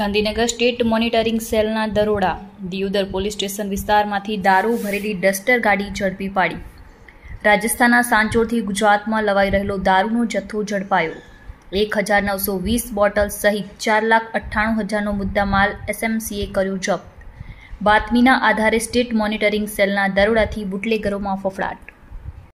Gandhinagar state monitoring સેલના દરોડા, Deodar police station વિસ્તારમાંથી દારૂ ભરેલી ડસ્ટર ગાડી ઝડપી પાડી. રાજસ્થાનના સાંચોરથી ગુજરાતમાં લવાઈ રહેલો દારૂનો જથ્થો ઝડપાયો. એક હજાર નવસો વીસ બોટલ સહિત ચાર લાખ અઠ્ઠાણું હજારનો મુદ્દામાલ એસએમસીએ કર્યું જપ્ત. બાતમીના આધારે સ્ટેટ મોનિટરિંગ સેલના દરોડાથી બુટલેગરોમાં ફફડાટ.